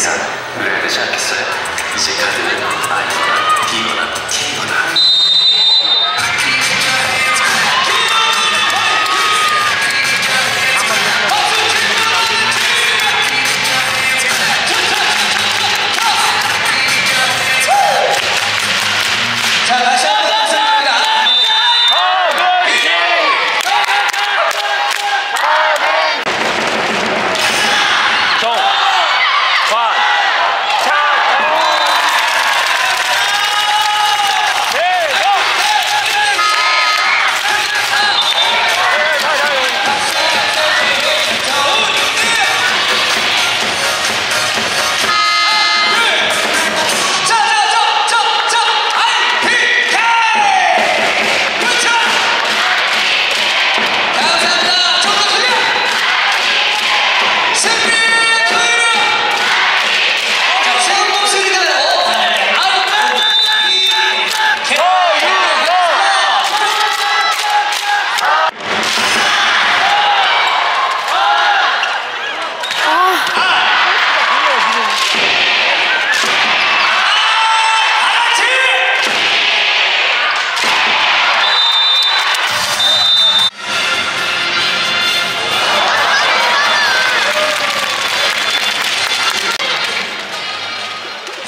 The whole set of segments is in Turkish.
Nisan, Müebbet Şarkısı, Şekerli Aydınlar.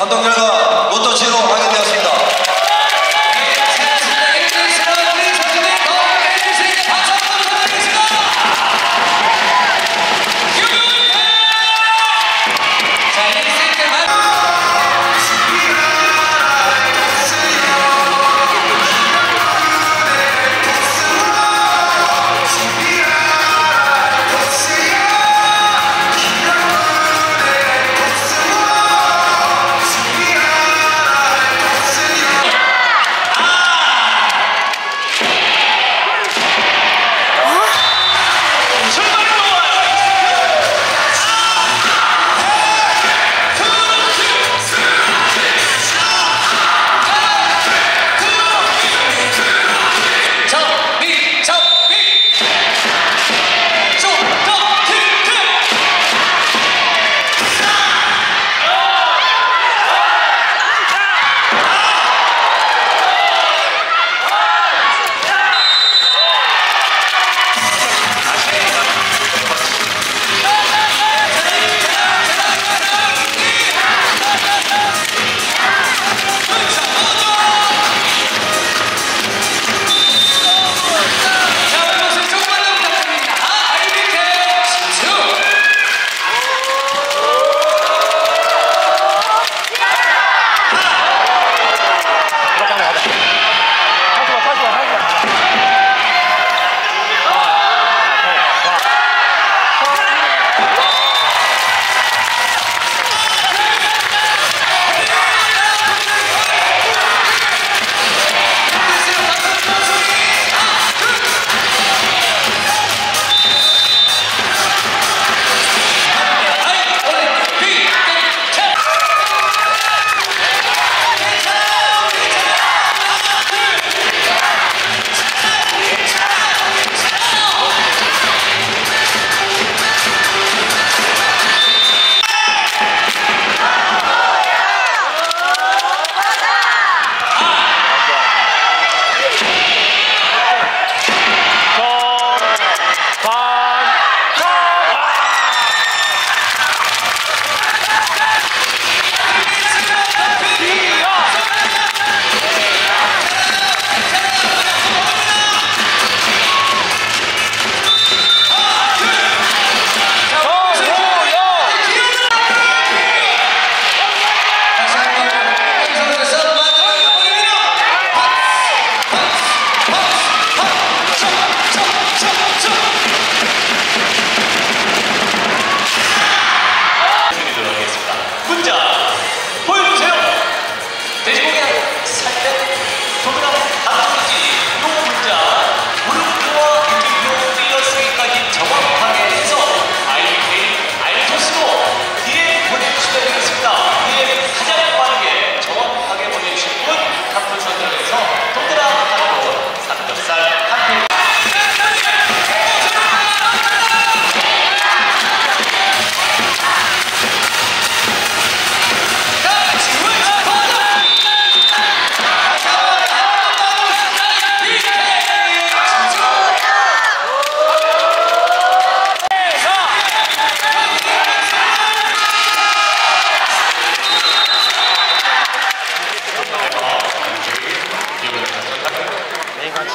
감독 결과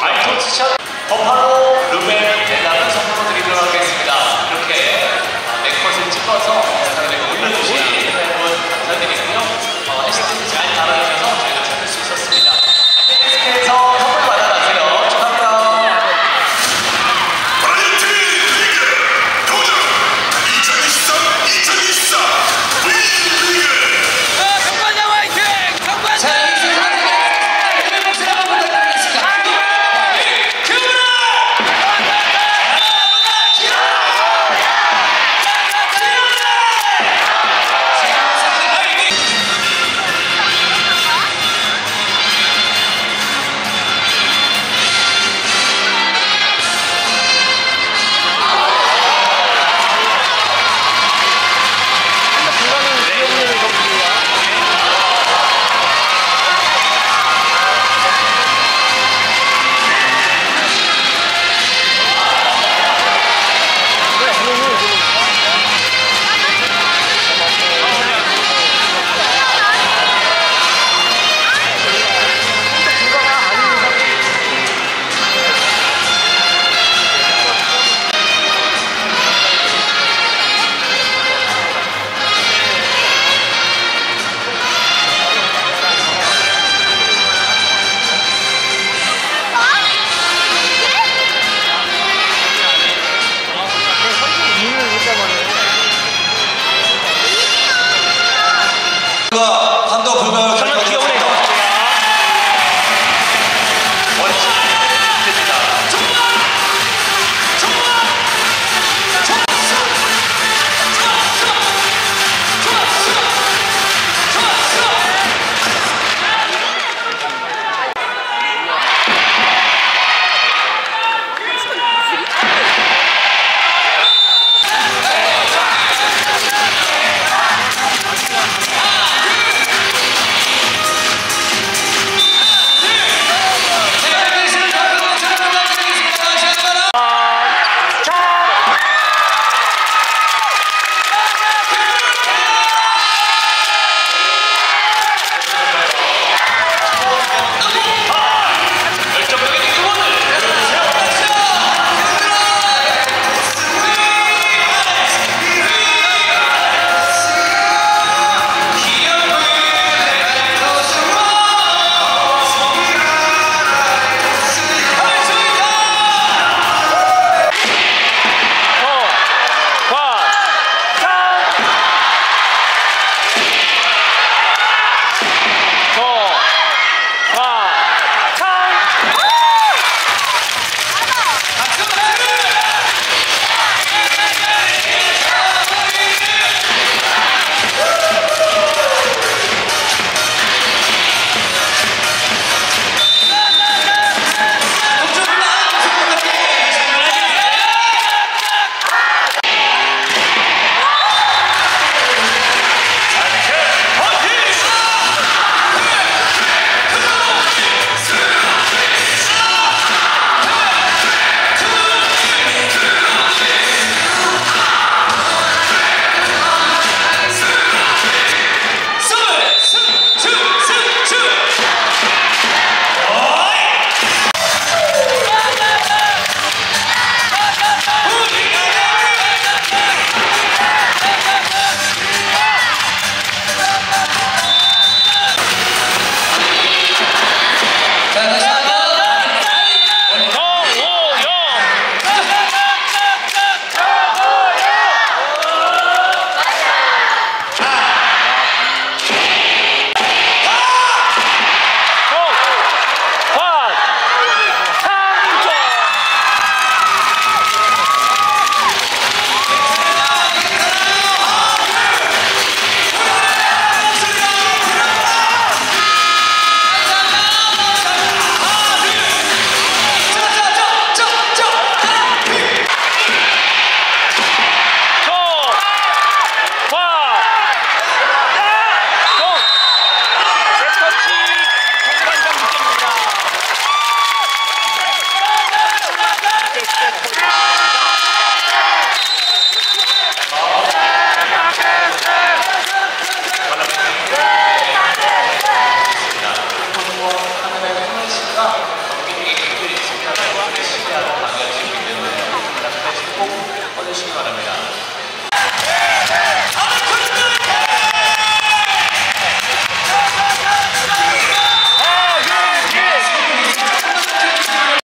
はい、突射突破